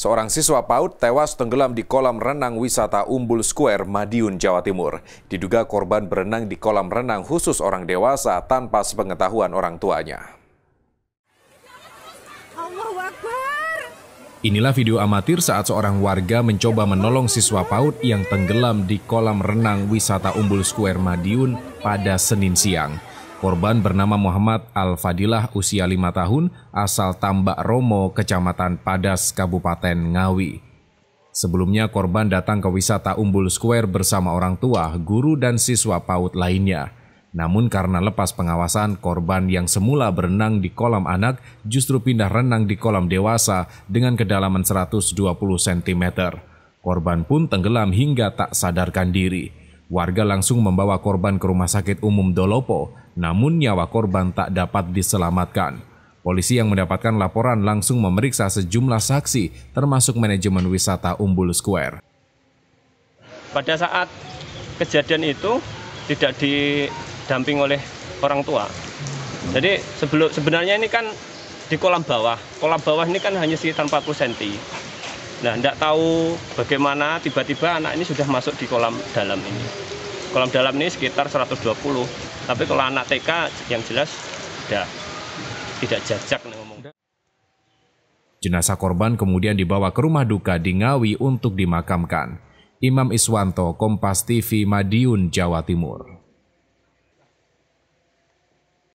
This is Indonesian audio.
Seorang siswa PAUD tewas tenggelam di kolam renang wisata Umbul Square, Madiun, Jawa Timur. Diduga korban berenang di kolam renang khusus orang dewasa tanpa sepengetahuan orang tuanya. Inilah video amatir saat seorang warga mencoba menolong siswa PAUD yang tenggelam di kolam renang wisata Umbul Square Madiun pada Senin siang. Korban bernama Muhammad Al-Fadilah usia 5 tahun asal Tambak Romo, Kecamatan Padas, Kabupaten Ngawi. Sebelumnya korban datang ke wisata Umbul Square bersama orang tua, guru dan siswa PAUD lainnya. Namun karena lepas pengawasan, korban yang semula berenang di kolam anak justru pindah renang di kolam dewasa dengan kedalaman 120 cm. Korban pun tenggelam hingga tak sadarkan diri. Warga langsung membawa korban ke Rumah Sakit Umum Dolopo namun nyawa korban tak dapat diselamatkan. Polisi yang mendapatkan laporan langsung memeriksa sejumlah saksi, termasuk manajemen wisata Umbul Square. Pada saat kejadian itu tidak didamping oleh orang tua. Jadi sebelum sebenarnya ini kan di kolam bawah. Kolam bawah ini kan hanya sekitar 40 cm. Nah, tidak tahu bagaimana tiba-tiba anak ini sudah masuk di kolam dalam ini. Kolam dalam ini sekitar 120 tapi kalau anak TK yang jelas tidak tidak jajak ngomong. Jenazah korban kemudian dibawa ke rumah duka di Ngawi untuk dimakamkan. Imam Iswanto, Kompas TV, Madiun, Jawa Timur.